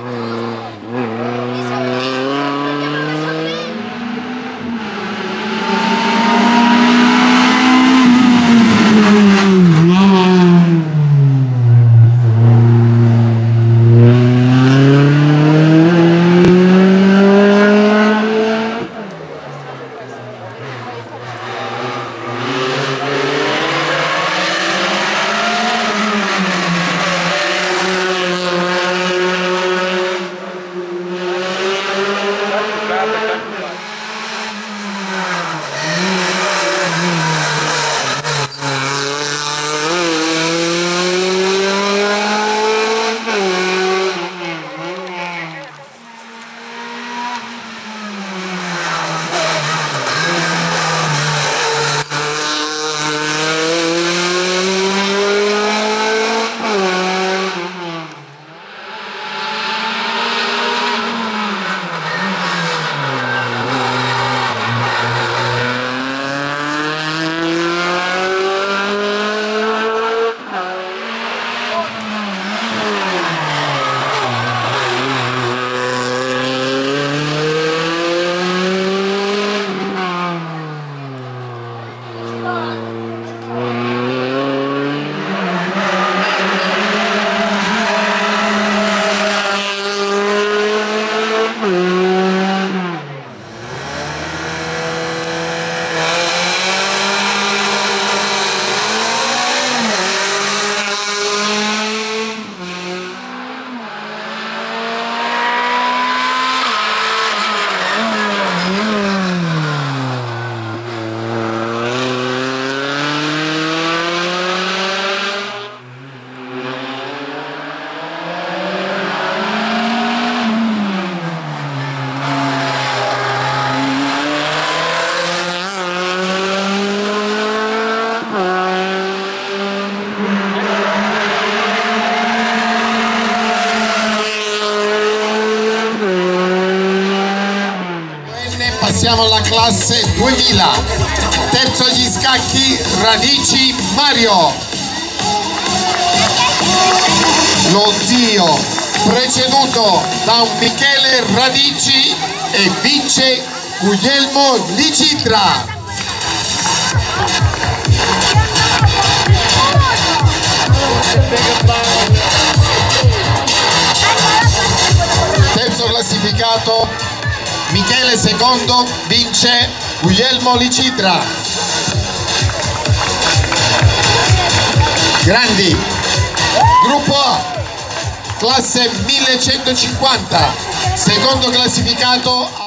Mm. Passiamo alla classe 2000. Terzo agli scacchi Radici Mario. Lo zio preceduto da un Michele Radici e vince Guglielmo Licitra. Terzo Michele secondo vince Guglielmo Licitra. Grandi. Gruppo A. Classe 1150. Secondo classificato